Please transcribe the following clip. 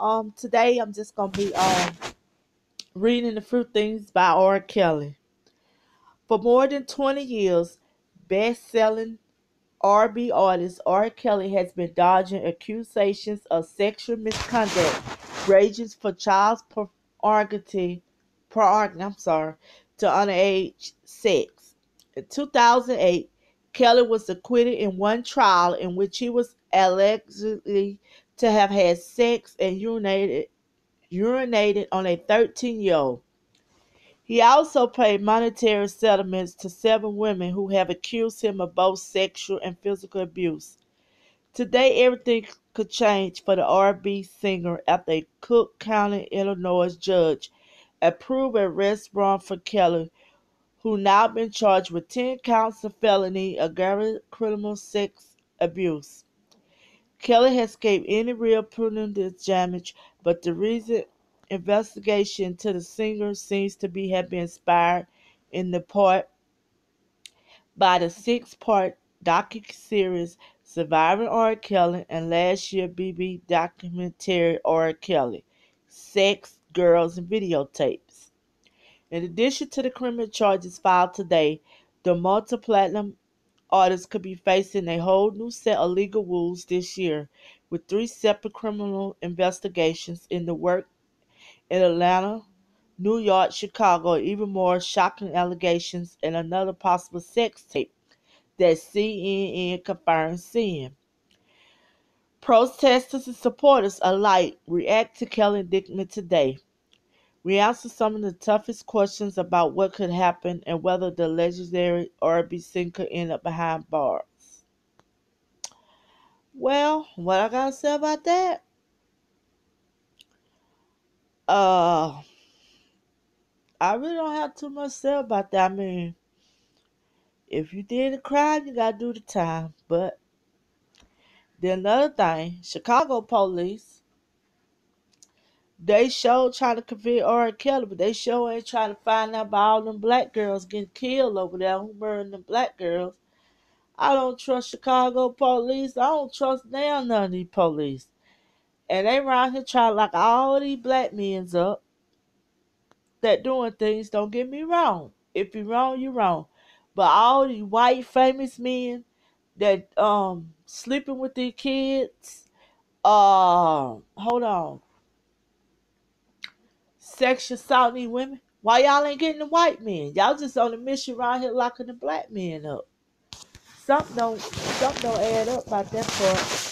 Um, today I'm just gonna be um reading the fruit things by R. Kelly. For more than 20 years, best-selling R&B artist R. Kelly has been dodging accusations of sexual misconduct, ranging for child pornography, pornography, I'm sorry, to underage sex. In 2008, Kelly was acquitted in one trial in which he was allegedly to have had sex and urinated, urinated on a 13 year old. He also paid monetary settlements to seven women who have accused him of both sexual and physical abuse. Today, everything could change for the R&B singer after a Cook County, Illinois judge approved a arrest warrant for Kelly, who now been charged with 10 counts of felony aggravated criminal sex abuse. Kelly has escaped any real punitive damage, but the recent investigation into the singer seems to be have been inspired in the part by the six-part docu-series Surviving R. Kelly and last year BB documentary R. Kelly, Sex, Girls, and Videotapes. In addition to the criminal charges filed today, the multi-platinum artist could be facing a whole new set of legal rules this year, with three separate criminal investigations in the work in Atlanta, New York, Chicago, even more shocking allegations and another possible sex tape that CNN confirmed seeing. Protesters and supporters alike react to Kelly indictment today. We answer some of the toughest questions about what could happen and whether the legendary R&B could end up behind bars. Well, what I gotta say about that? Uh, I really don't have too much to say about that. I mean, if you did a crime, you gotta do the time. But then another thing, Chicago police, they show trying to convict R. Kelly, but they show ain't trying to find out about all them black girls getting killed over there who murdering them black girls. I don't trust Chicago police. I don't trust damn none of these police. And they around here trying to lock all these black men's up that doing things, don't get me wrong. If you're wrong, you're wrong. But all these white famous men that um sleeping with their kids, uh hold on. Sexual assaulting women. Why y'all ain't getting the white men? Y'all just on a mission around here locking the black men up. Something don't something don't add up about that part.